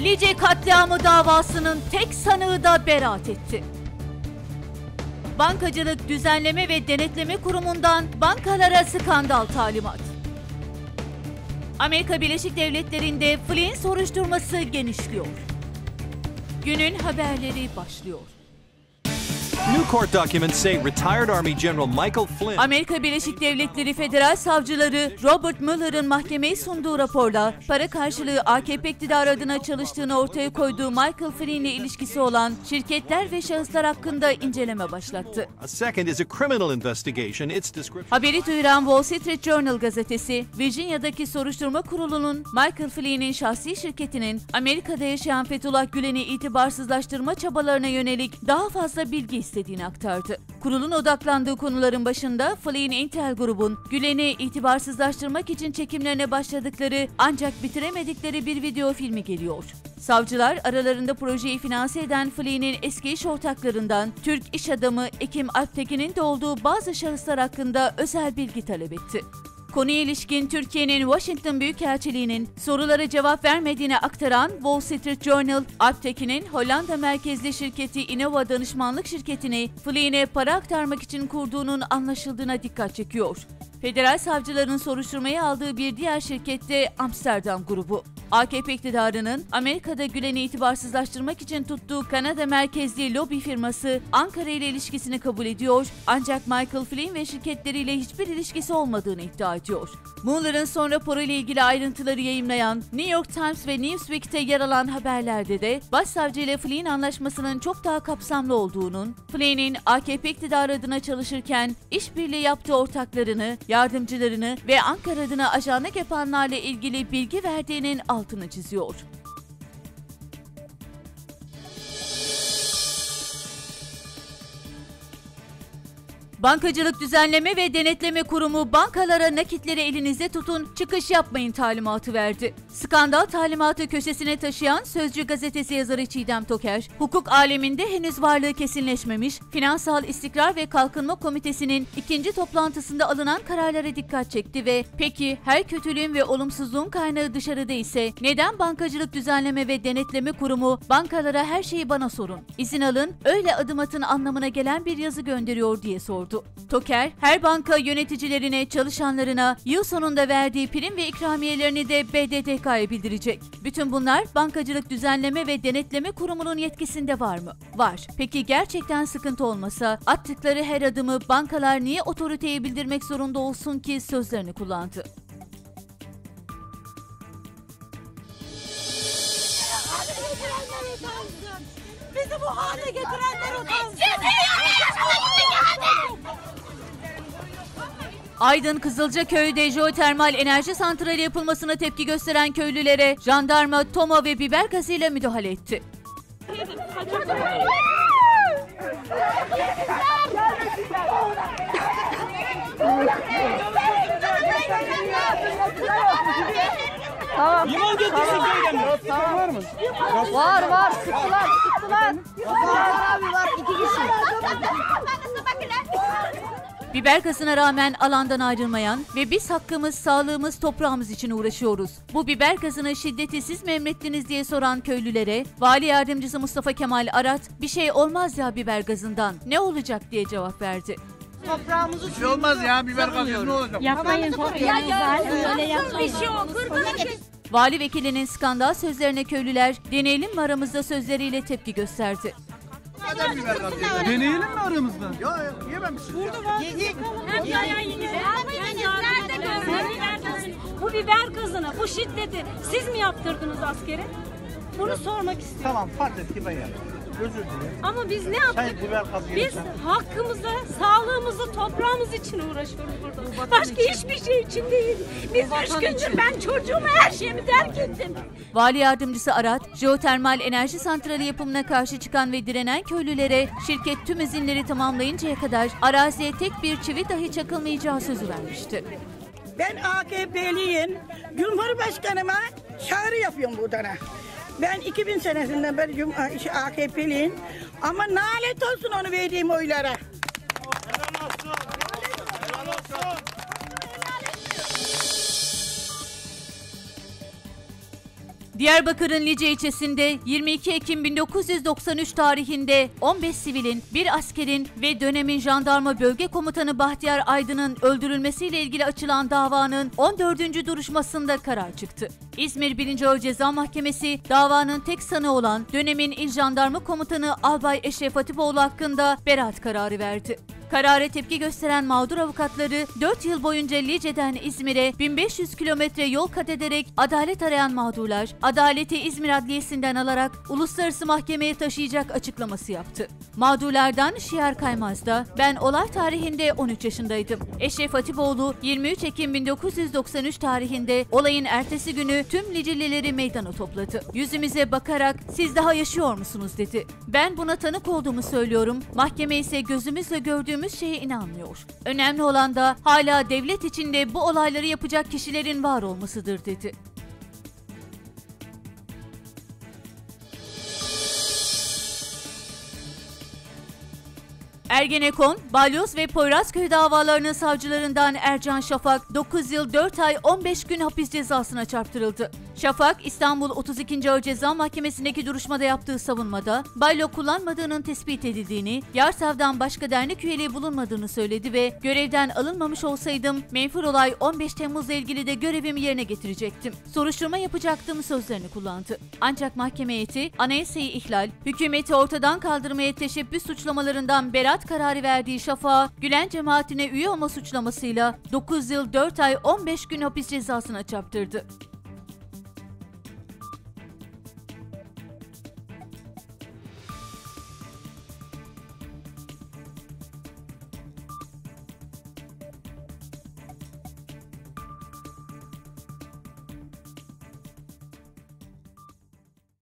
Lice katliamı davasının tek sanığı da beraat etti. Bankacılık Düzenleme ve Denetleme Kurumu'ndan bankalara skandal talimat. Amerika Birleşik Devletleri'nde Flynn soruşturması genişliyor. Günün haberleri başlıyor. Amerika Birleşik Devletleri Federal Savcıları Robert Mueller'ın mahkemeye sunduğu raporla para karşılığı AKP iktidarı adına çalıştığını ortaya koyduğu Michael Flynn ile ilişkisi olan şirketler ve şahıslar hakkında inceleme başlattı. Haberi duyuran Wall Street Journal gazetesi, Virginia'daki soruşturma kurulunun Michael Flynn'in şahsi şirketinin Amerika'da yaşayan Fethullah Gülen'i itibarsızlaştırma çabalarına yönelik daha fazla bilgi istediğini aktardı. Kurulun odaklandığı konuların başında Flynn Intel grubun Gülen'i itibarsızlaştırmak için çekimlerine başladıkları ancak bitiremedikleri bir video filmi geliyor. Savcılar aralarında projeyi finanse eden Flynn'in eski iş ortaklarından Türk iş adamı Ekim Alptekin'in de olduğu bazı şahıslar hakkında özel bilgi talep etti. Konuya ilişkin Türkiye'nin Washington Büyükelçiliği'nin sorulara cevap vermediğini aktaran Wall Street Journal, Alptekin'in Hollanda merkezli şirketi Innova danışmanlık şirketini Flynn'e para aktarmak için kurduğunun anlaşıldığına dikkat çekiyor. Federal savcıların soruşturmaya aldığı bir diğer şirket de Amsterdam grubu. AKP iktidarının Amerika'da Gülen'i itibarsızlaştırmak için tuttuğu Kanada merkezli lobi firması Ankara ile ilişkisini kabul ediyor ancak Michael Flynn ve şirketleriyle hiçbir ilişkisi olmadığını iddia ediyor. Mueller'ın son raporu ile ilgili ayrıntıları yayımlayan New York Times ve Newsweek'te yer alan haberlerde de başsavcı ile Flynn anlaşmasının çok daha kapsamlı olduğunun, Flynn'in AKP iktidarı adına çalışırken işbirliği yaptığı ortaklarını, yardımcılarını ve Ankara adına ajanlık yapanlarla ilgili bilgi verdiğinin altını çiziyor. Bankacılık Düzenleme ve Denetleme Kurumu bankalara nakitleri elinizde tutun, çıkış yapmayın talimatı verdi. Skandal talimatı köşesine taşıyan Sözcü gazetesi yazarı Çiğdem Toker, hukuk aleminde henüz varlığı kesinleşmemiş, Finansal İstikrar ve Kalkınma Komitesi'nin ikinci toplantısında alınan kararlara dikkat çekti ve peki her kötülüğün ve olumsuzluğun kaynağı dışarıda ise neden Bankacılık Düzenleme ve Denetleme Kurumu bankalara her şeyi bana sorun, izin alın, öyle adım atın anlamına gelen bir yazı gönderiyor diye sordu. Toker, her banka yöneticilerine, çalışanlarına yıl sonunda verdiği prim ve ikramiyelerini de BDDK'ya bildirecek. Bütün bunlar Bankacılık Düzenleme ve Denetleme Kurumu'nun yetkisinde var mı? Var. Peki gerçekten sıkıntı olmasa attıkları her adımı bankalar niye otoriteye bildirmek zorunda olsun ki sözlerini kullandı? Bizi bu hale getirenler utansın. Aydın Kızılcaköy'de jeotermal enerji santrali yapılmasına tepki gösteren köylülere jandarma, toma ve biber gazıyla müdahale etti. Limon getirsin köyden mi? Var var sıktılar sıktılar. Var abi var iki kişi. Biber gazına rağmen alandan ayrılmayan ve biz hakkımız, sağlığımız, toprağımız için uğraşıyoruz. Bu biber gazını şiddeti siz mi emrettiniz diye soran köylülere, Vali Yardımcısı Mustafa Kemal Arat, bir şey olmaz ya biber gazından, ne olacak diye cevap verdi. Toprağımızı Bir şey olmaz ya biber gazı ne olacak? Yapmayın toprağımızı. Öyle yapmayın. Bir şey olur. Vali vekilinin skandal sözlerine köylüler, deneyelim mi aramızda sözleriyle tepki gösterdi. Neden biber yedin? Deneyelim mi aramızda? Yok yok yememişsin. Bu biber kızını, bu şiddeti siz mi yaptırdınız askere? Bunu sormak istiyorum. Tamam fark et ki ben yaptım. Özür dilerim. Ama biz ne yaptık? biber gazı Biz hakkımızı, sağlığımızı, toprağımız için uğraşıyoruz burada. Başka hiçbir şey için değil. Biz üç gündür ben çocuğumu her şeyimi terk ettim. Vali Yardımcısı Arat, jeotermal enerji santrali yapımına karşı çıkan ve direnen köylülere şirket tüm izinleri tamamlayıncaya kadar araziye tek bir çivi dahi çakılmayacağı sözü vermişti. Ben AKP'liyim. Cumhurbaşkanıma çağrı yapıyorum buradan. Ben 2000 senesinden beri AKP'liyim. Ama nalet olsun onu verdiğim oylara. Diyarbakır'ın Lice ilçesinde 22 Ekim 1993 tarihinde 15 sivilin, bir askerin ve dönemin jandarma bölge komutanı Bahtiyar Aydın'ın öldürülmesiyle ilgili açılan davanın 14. duruşmasında karar çıktı. İzmir 1. Ağır Ceza Mahkemesi davanın tek sanığı olan dönemin İl Jandarma Komutanı Albay Eşref Hatipoğlu hakkında beraat kararı verdi. Karara tepki gösteren mağdur avukatları 4 yıl boyunca Lice'den İzmir'e 1500 kilometre yol kat ederek adalet arayan mağdurlar, adaleti İzmir Adliyesi'nden alarak uluslararası mahkemeye taşıyacak açıklaması yaptı. Mağdurlardan Şiar Kaymaz da ben olay tarihinde 13 yaşındaydım. Eşref Hatipoğlu 23 Ekim 1993 tarihinde olayın ertesi günü tüm Licelileri meydana topladı. Yüzümüze bakarak siz daha yaşıyor musunuz dedi. Ben buna tanık olduğumu söylüyorum. Mahkeme ise gözümüzle gördüğümüz şeye inanmıyor. Önemli olan da hala devlet içinde bu olayları yapacak kişilerin var olmasıdır dedi. Ergenekon, Balyoz ve Poyrazköy davalarının savcılarından Ercan Şafak 9 yıl 4 ay 15 gün hapis cezasına çarptırıldı. Şafak, İstanbul 32. Ağır Ceza Mahkemesi'ndeki duruşmada yaptığı savunmada balyo kullanmadığının tespit edildiğini, Yarsav'dan başka dernek üyeliği bulunmadığını söyledi ve görevden alınmamış olsaydım menfur olay 15 Temmuz'la ilgili de görevimi yerine getirecektim. Soruşturma yapacaktım sözlerini kullandı. Ancak mahkeme heyeti anayasayı ihlal, hükümeti ortadan kaldırmaya teşebbüs suçlamalarından beraat kararı verdiği Şafak'a Gülen cemaatine üye olma suçlamasıyla 9 yıl 4 ay 15 gün hapis cezasına çarptırdı.